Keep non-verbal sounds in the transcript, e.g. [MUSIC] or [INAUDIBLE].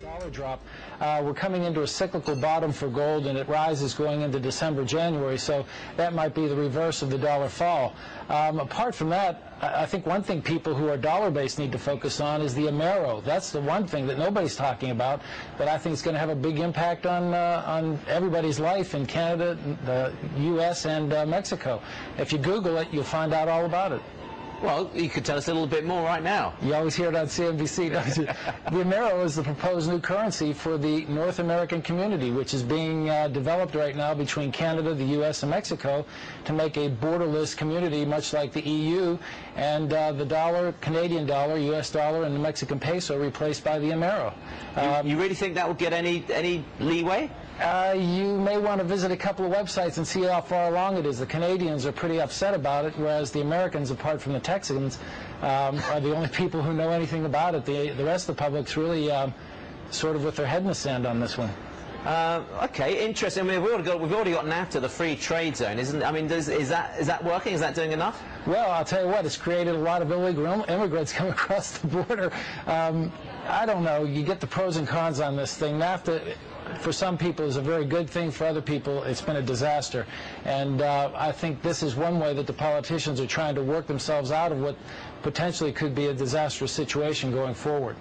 dollar drop. Uh, we're coming into a cyclical bottom for gold, and it rises going into December, January, so that might be the reverse of the dollar fall. Um, apart from that, I think one thing people who are dollar-based need to focus on is the Amero. That's the one thing that nobody's talking about, but I think it's going to have a big impact on uh, on everybody's life in Canada, the U.S., and uh, Mexico. If you Google it, you'll find out all about it. Well, you could tell us a little bit more right now. You always hear it on CNBC, don't you? the Amero is the proposed new currency for the North American community, which is being uh, developed right now between Canada, the U.S., and Mexico to make a borderless community, much like the EU, and uh, the dollar, Canadian dollar, U.S. dollar, and the Mexican peso replaced by the Amero. Um, you, you really think that will get any, any leeway? Uh, you may want to visit a couple of websites and see how far along it is. The Canadians are pretty upset about it, whereas the Americans, apart from the Texans, um, are the only people who know anything about it. The, the rest of the public's really um, sort of with their head in the sand on this one. Uh, okay, interesting. I mean, we've already got we've already got NAFTA, the free trade zone, isn't? I mean, does, is that is that working? Is that doing enough? Well, I'll tell you what, it's created a lot of illegal immigrants [LAUGHS] coming across the border. Um, I don't know. You get the pros and cons on this thing. NAFTA for some people is a very good thing. For other people, it's been a disaster. And uh, I think this is one way that the politicians are trying to work themselves out of what potentially could be a disastrous situation going forward.